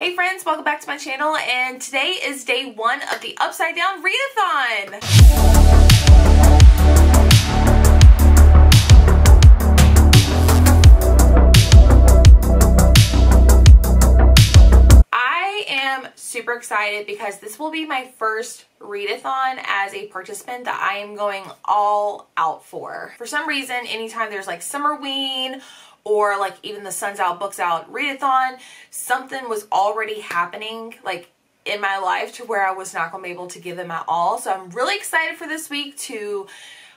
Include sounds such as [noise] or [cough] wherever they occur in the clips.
Hey friends, welcome back to my channel and today is day one of the Upside Down Readathon. I am super excited because this will be my first readathon as a participant that I am going all out for. For some reason, anytime there's like Summerween or like even the Sun's Out, Books Out readathon, something was already happening like in my life to where I was not going to be able to give them at all. So I'm really excited for this week to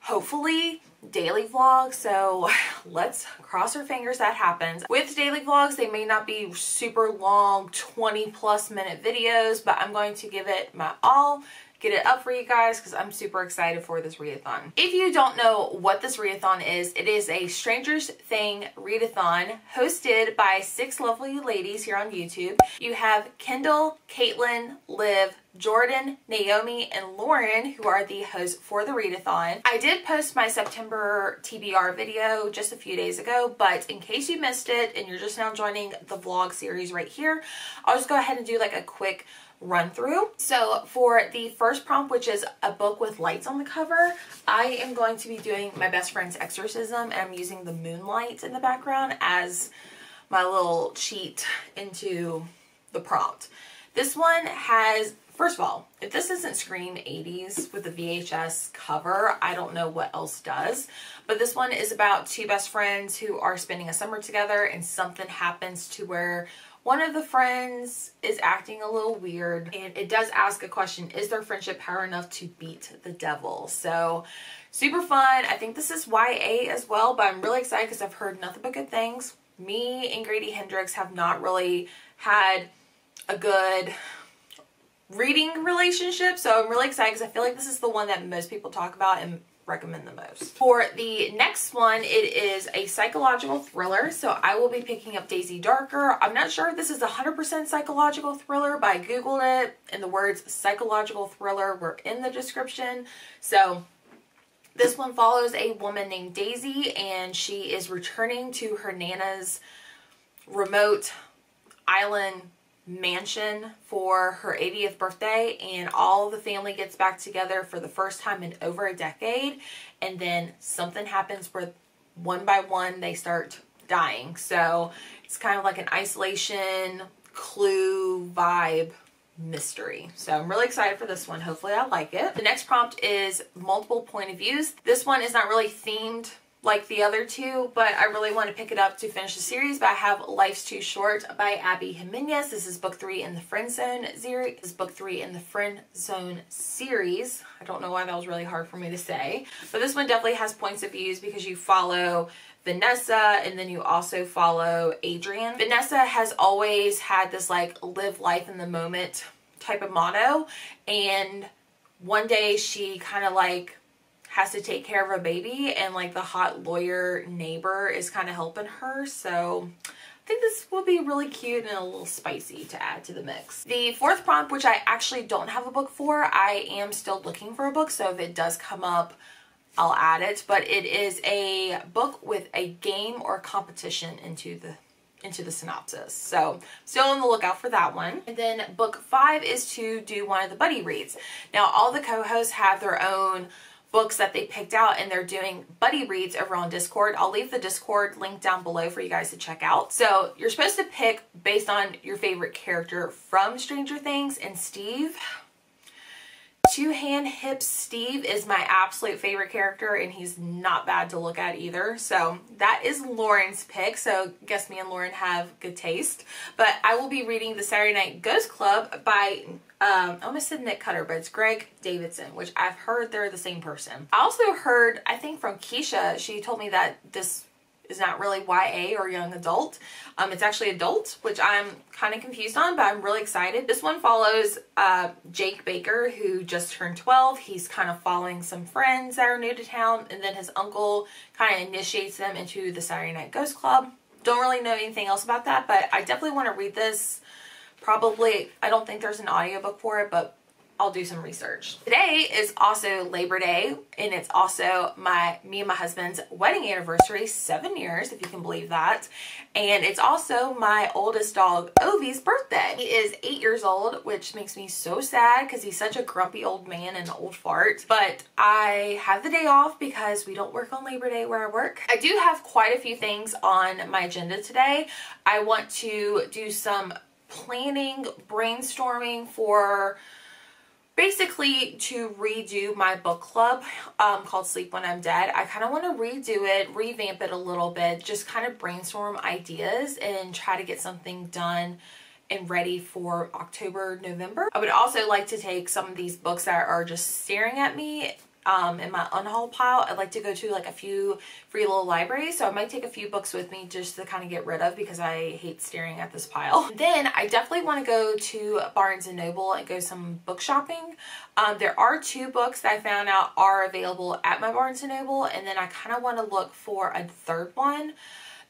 hopefully daily vlog. So [laughs] let's cross our fingers that happens. With daily vlogs they may not be super long 20 plus minute videos but i'm going to give it my all get it up for you guys because I'm super excited for this readathon. If you don't know what this readathon is, it is a Strangers Thing readathon hosted by six lovely ladies here on YouTube. You have Kendall, Caitlin, Liv, Jordan, Nahomy, and Lauren, who are the hosts for the readathon. I did post my September TBR video just a few days ago, but in case you missed it and you're just now joining the vlog series right here, I'll just go ahead and do like a quick run through. So for the first prompt, which is a book with lights on the cover, I am going to be doing my best friend's exorcism and I'm using the moonlight in the background as my little cheat into the prompt. This one has, first of all, if this isn't Scream 80s with the VHS cover, I don't know what else does. But this one is about two best friends who are spending a summer together and something happens to where one of the friends is acting a little weird and it does ask a question, is their friendship power enough to beat the devil? So super fun. I think this is YA as well, but I'm really excited because I've heard nothing but good things. Me and Grady Hendrix have not really had a good reading relationship, so I'm really excited because I feel like this is the one that most people talk about and recommend the most. For the next one, it is a psychological thriller. So I will be picking up Daisy Darker. I'm not sure if this is 100% psychological thriller, but I Googled it and the words psychological thriller were in the description. So this one follows a woman named Daisy and she is returning to her Nana's remote island mansion for her 80th birthday and all the family gets back together for the first time in over a decade and then something happens where one by one they start dying so it's kind of like an isolation clue vibe mystery. So I'm really excited for this one. Hopefully I like it. The next prompt is multiple point of views. This one is not really themed like the other two, but I really want to pick it up to finish the series. But I have Life's Too Short by Abby Jimenez. This is book three in the Friend Zone series. This is book three in the Friend Zone series. I don't know why that was really hard for me to say. But this one definitely has points of views because you follow Vanessa and then you also follow Adrian. Vanessa has always had this like live life in the moment type of motto and one day she kind of like has to take care of a baby and like the hot lawyer neighbor is kind of helping her. So I think this will be really cute and a little spicy to add to the mix. The fourth prompt, which I actually don't have a book for, I am still looking for a book. So if it does come up, I'll add it. But it is a book with a game or competition into the into the synopsis. So still on the lookout for that one. And then book five is to do one of the buddy reads. Now all the co-hosts have their own books that they picked out and they're doing buddy reads over on Discord. I'll leave the Discord link down below for you guys to check out. So you're supposed to pick based on your favorite character from Stranger Things and Steve Two Hand Hips Steve is my absolute favorite character and he's not bad to look at either. So that is Lauren's pick. So guess me and Lauren have good taste. But I will be reading the Saturday Night Ghost Club by, um, I almost said Nick Cutter, but it's Craig Davidson, which I've heard they're the same person. I also heard, I think from Keisha, she told me that this is not really YA or young adult. Um, it's actually adult, which I'm kind of confused on, but I'm really excited. This one follows uh, Jake Baker, who just turned 12. He's kind of following some friends that are new to town, and then his uncle kind of initiates them into the Saturday Night Ghost Club. Don't really know anything else about that, but I definitely want to read this. Probably, I don't think there's an audiobook for it, but I'll do some research. Today is also Labor Day and it's also my me and my husband's wedding anniversary, seven years if you can believe that. And it's also my oldest dog Ovi's birthday. He is eight years old, which makes me so sad because he's such a grumpy old man and an old fart. But I have the day off because we don't work on Labor Day where I work. I do have quite a few things on my agenda today. I want to do some planning, brainstorming for basically to redo my book club um, called Sleep When I'm Dead. I kind of want to redo it, revamp it a little bit, just kind of brainstorm ideas and try to get something done and ready for October, November. I would also like to take some of these books that are just staring at me um, in my unhaul pile. I'd like to go to like a few free little libraries. So I might take a few books with me just to kind of get rid of because I hate staring at this pile. [laughs] Then I definitely want to go to Barnes & Noble and go some book shopping. Um, there are two books that I found out are available at my Barnes & Noble and then I kind of want to look for a third one.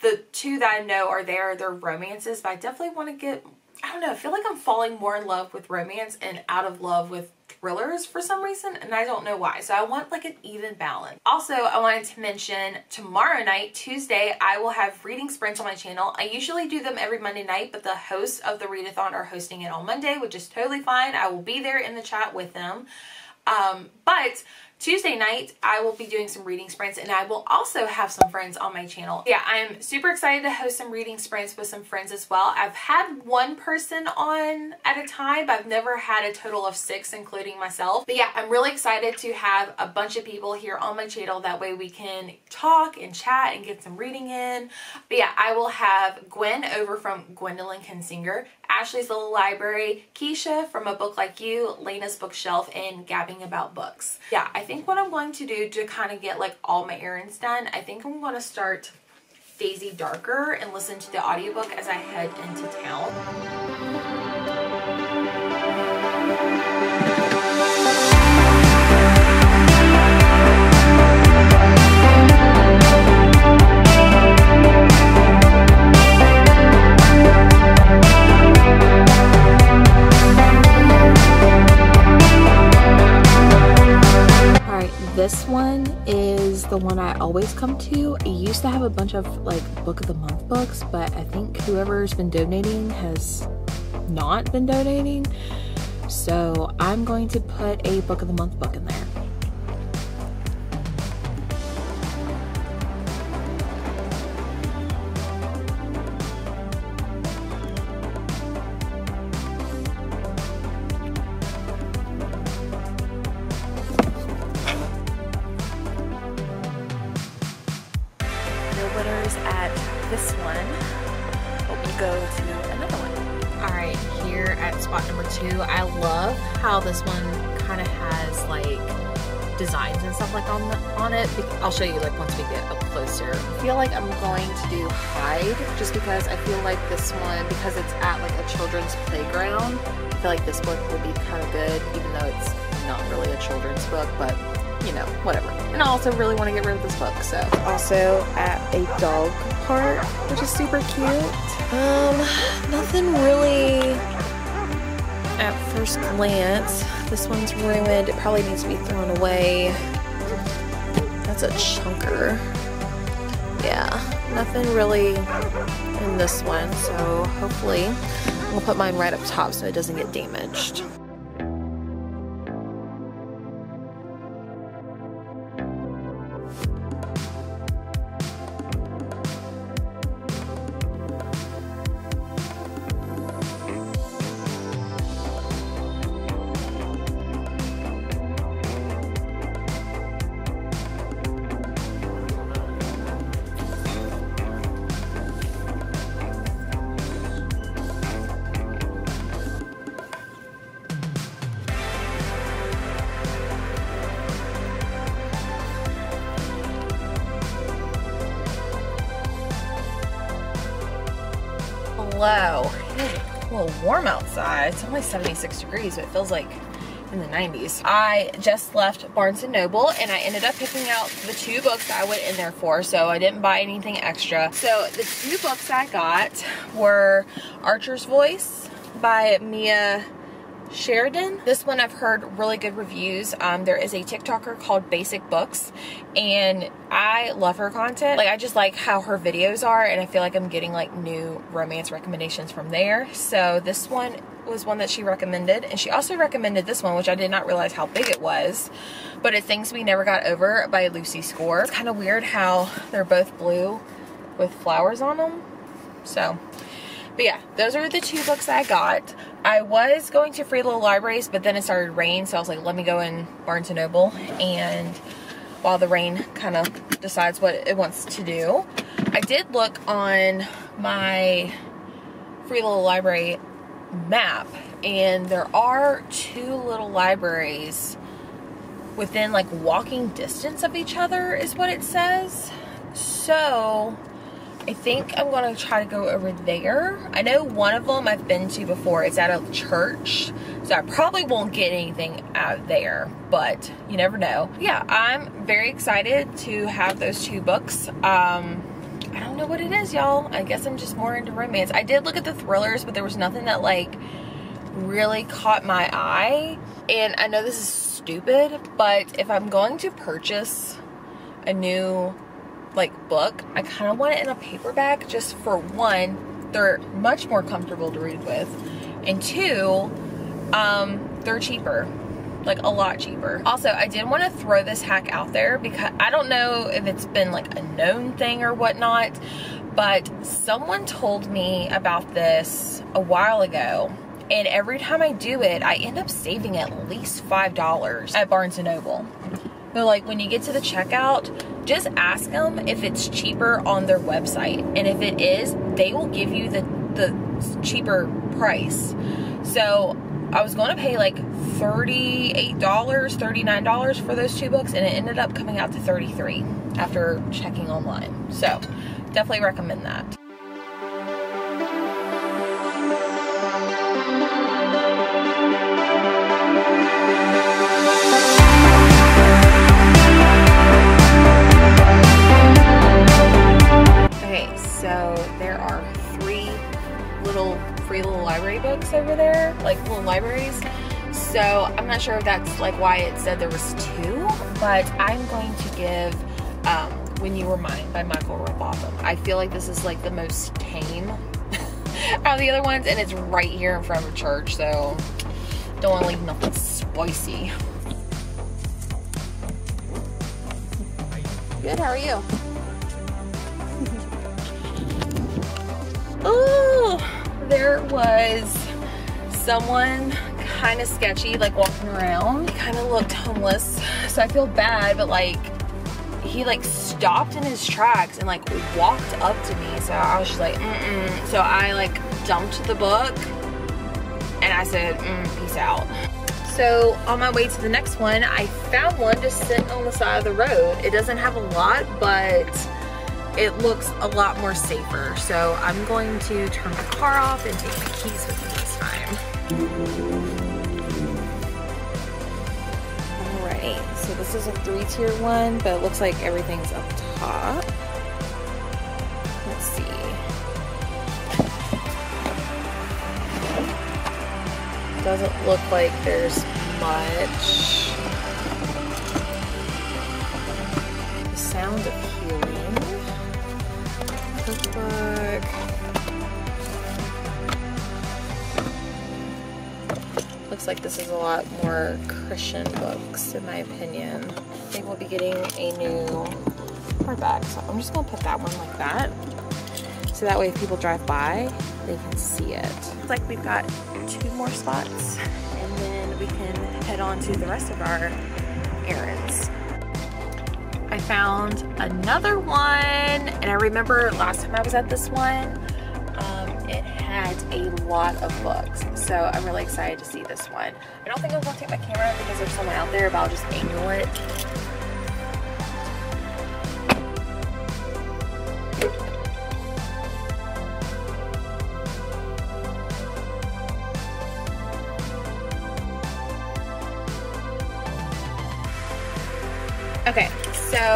The two that I know are there, they're romances, but I definitely want to get I don't know, I feel like I'm falling more in love with romance and out of love with thrillers for some reason and I don't know why. So I want like an even balance. Also, I wanted to mention tomorrow night, Tuesday, I will have reading sprints on my channel. I usually do them every Monday night, but the hosts of the readathon are hosting it on Monday, which is totally fine. I will be there in the chat with them. Um, but Tuesday night, I will be doing some reading sprints and I will also have some friends on my channel. Yeah, I'm super excited to host some reading sprints with some friends as well. I've had one person on at a time, but I've never had a total of six, including myself. But yeah, I'm really excited to have a bunch of people here on my channel. That way we can talk and chat and get some reading in. But yeah, I will have Gwen over from Gwendolyn Kinsinger, Ashley's Little Library, Keisha from A Book Like You, Lena's Bookshelf, and Gabbing About Books. Yeah, I think what I'm going to do to kind of get like all my errands done, I think I'm going to start Daisy Darker and listen to the audiobook as I head into town. The one I always come to. It used to have a bunch of like book of the month books, but I think whoever's been donating has not been donating. So I'm going to put a book of the month book in there. This one, because it's at like a children's playground, I feel like this book would be kind of good even though it's not really a children's book, but you know, whatever. And I also really want to get rid of this book, so. Also at a dog park, which is super cute. Um, nothing really at first glance. This one's ruined. It probably needs to be thrown away. That's a chunker. Yeah, nothing really in this one, so hopefully we'll put mine right up top so it doesn't get damaged. Low. It's a little warm outside. It's only 76 degrees, but it feels like in the 90s. I just left Barnes & Noble and I ended up picking out the two books I went in there for, so I didn't buy anything extra. So the two books I got were Archer's Voice by Mia Sheridan. This one I've heard really good reviews. Um, there is a TikToker called Basic Books and I love her content. Like I just like how her videos are and I feel like I'm getting like new romance recommendations from there. So this one was one that she recommended and she also recommended this one which I did not realize how big it was but it's Things We Never Got Over by Lucy Score. It's kind of weird how they're both blue with flowers on them. So, but yeah, those are the two books I got. I was going to Free Little Libraries, but then it started rain, so I was like, let me go in Barnes & Noble. And while the rain kind of decides what it wants to do, I did look on my Free Little Library map, and there are two little libraries within like walking distance of each other is what it says. So I think I'm going to try to go over there. I know one of them I've been to before. It's at a church. So I probably won't get anything out there, but you never know. Yeah, I'm very excited to have those two books. Um, I don't know what it is, y'all. I guess I'm just more into romance. I did look at the thrillers, but there was nothing that like really caught my eye. And I know this is stupid, but if I'm going to purchase a new like book, I kind of want it in a paperback just for one, they're much more comfortable to read with, and two, um, they're cheaper like a lot cheaper. Also, I did want to throw this hack out there because I don't know if it's been like a known thing or whatnot, but someone told me about this a while ago and every time I do it, I end up saving at least $5 at Barnes & Noble. But like when you get to the checkout, just ask them if it's cheaper on their website. And if it is, they will give you the, the cheaper price. So I was going to pay like $38, $39 for those two books and it ended up coming out to 33 after checking online. So definitely recommend that. Books over there, like little libraries. So I'm not sure if that's like why it said there was two, but I'm going to give um, When You Were Mine by Michael Robotham. I feel like this is like the most tame [laughs] out of the other ones, and it's right here in front of a church, so don't want to leave nothing spicy. Good, how are you? [laughs] oh, there was someone kind of sketchy, like walking around. He kind of looked homeless, so I feel bad, but like, he like stopped in his tracks and like walked up to me. So I was just like, mm-mm. So I like dumped the book and I said, mm, peace out. So on my way to the next one, I found one just sitting on the side of the road. It doesn't have a lot, but it looks a lot more safer. So I'm going to turn the car off and take my keys with me this time. Alright, so this is a three tier one, but it looks like everything's up top. Let's see. Doesn't look like there's much. The sound of healing. Cookbook. looks like this is a lot more Christian books, in my opinion. I think we'll be getting a new hardback, so I'm just gonna put that one like that. So that way if people drive by, they can see it. Looks like we've got two more spots, and then we can head on to the rest of our errands. I found another one, and I remember last time I was at this one, um, it had a lot of books. So I'm really excited to see this one. I don't think I'm going to take my camera because there's someone out there, but I'll just angle it.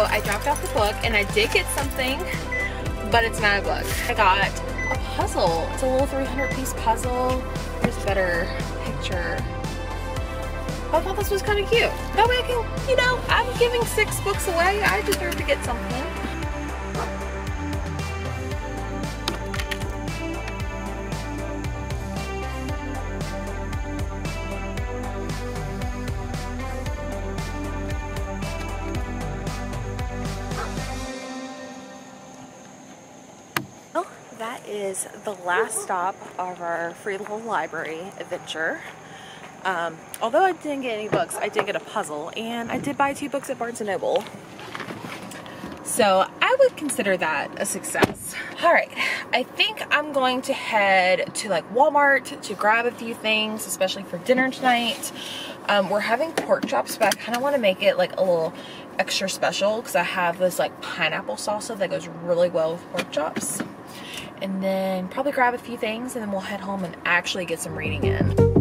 I dropped off the book and I did get something, but it's not a book. I got a puzzle. It's a little 300 piece puzzle. There's a better picture I thought this was kind of cute. That way I can, you know, I'm giving six books away. I deserve to get something. The last stop of our free little library adventure. Um, although I didn't get any books, I did get a puzzle, and I did buy two books at Barnes & Noble. So I would consider that a success. All right, I think I'm going to head to like Walmart to grab a few things, especially for dinner tonight. Um, we're having pork chops, but I kind of want to make it like a little extra special because I have this like pineapple salsa that goes really well with pork chops. And then probably grab a few things and then we'll head home and actually get some reading in.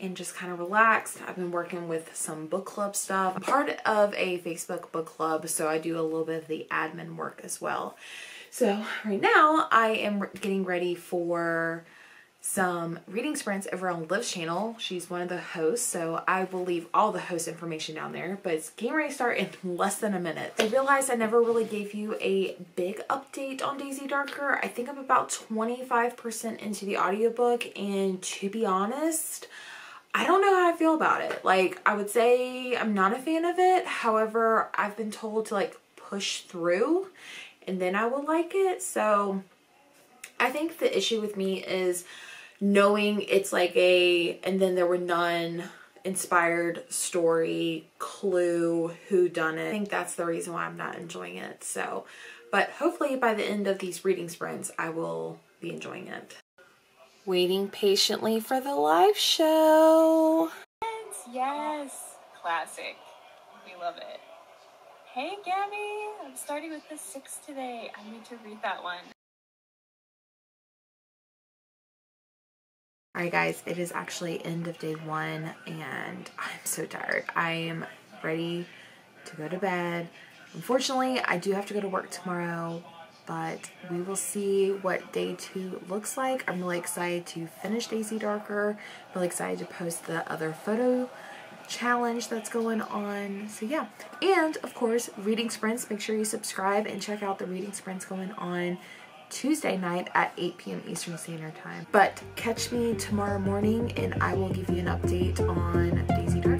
And just kind of relaxed. I've been working with some book club stuff. I'm part of a Facebook book club, so I do a little bit of the admin work as well. So right now I am getting ready for some reading sprints over on Liv's channel. She's one of the hosts, so I will leave all the host information down there, but it's getting ready to start in [laughs] less than a minute. I realized I never really gave you a big update on Daisy Darker. I think I'm about 25% into the audiobook, and to be honest, I don't know how I feel about it. Like, I would say I'm not a fan of it. However, I've been told to like push through and then I will like it. So I think the issue with me is knowing it's like a, and then there were none inspired story, clue, who done it. I think that's the reason why I'm not enjoying it. So, but hopefully by the end of these reading sprints, I will be enjoying it waiting patiently for the live show. Yes, classic. We love it. Hey, Gabby, I'm starting with the six today. I need to read that one. Alright guys, it is actually end of day one and I'm so tired. I am ready to go to bed. Unfortunately, I do have to go to work tomorrow, but we will see what day two looks like. I'm really excited to finish Daisy Darker. Really excited to post the other photo challenge that's going on. So yeah, and of course, reading sprints. Make sure you subscribe and check out the reading sprints going on Tuesday night at 8 p.m. Eastern Standard Time. But catch me tomorrow morning and I will give you an update on Daisy.